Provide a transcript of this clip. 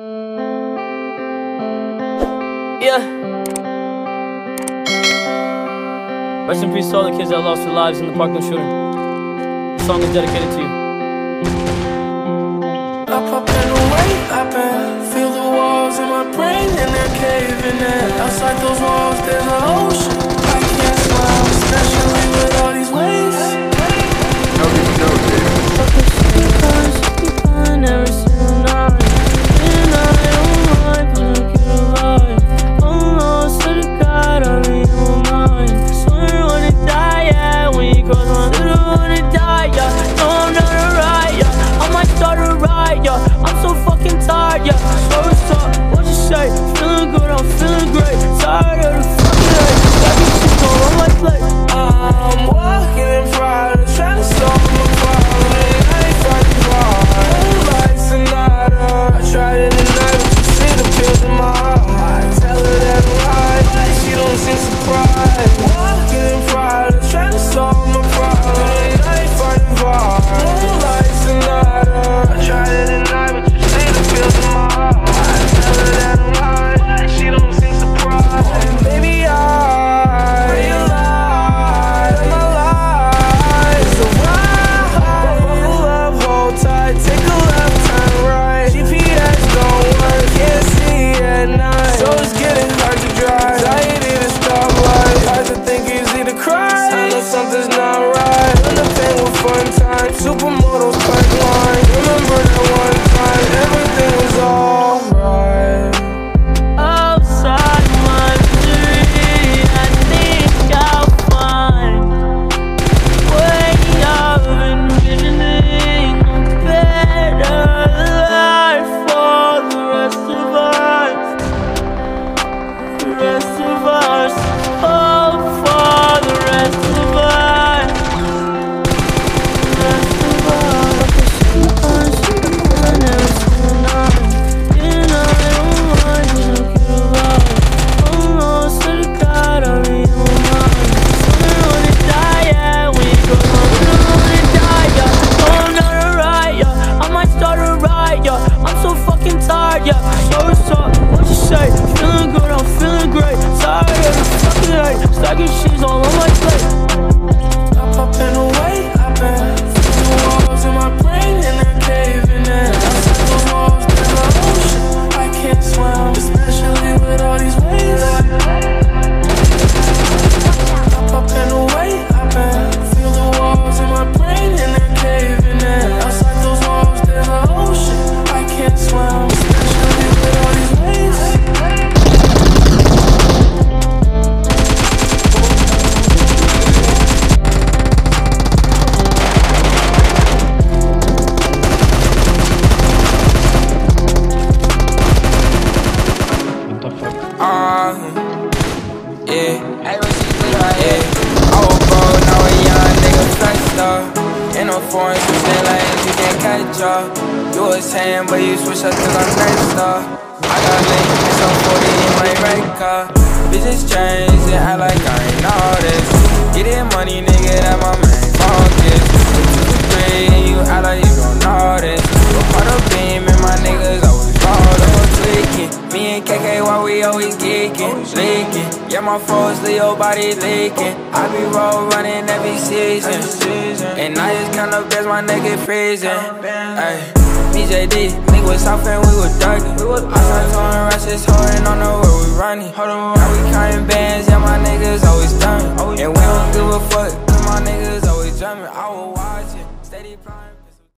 Yeah. Rest in peace to all the kids that lost their lives in the Parkland shooting. This song is dedicated to you. Up, up and away, feel the walls in my brain and they're caving in. Outside those walls. Uh, yeah. I was now a young nigga flexed up. In foreign you can't catch. You was hand, but you switch up to the next. I got late, it's on 40 in my record. Bitches change and act like I ain't noticed. Getting money, nigga, that my main. know we oh, always geeking, leaking. Yeah, my foes leave your body leaking. I be roll running every season. And I just kinda best my nigga freezing. Ayy, Me JD, nigga, with South and we were dugging. I started throwing rushes, holding on the where we running. Now we counting bands, yeah, my niggas always done. And we don't give a fuck, my niggas always jumping. I was watching, steady plotting.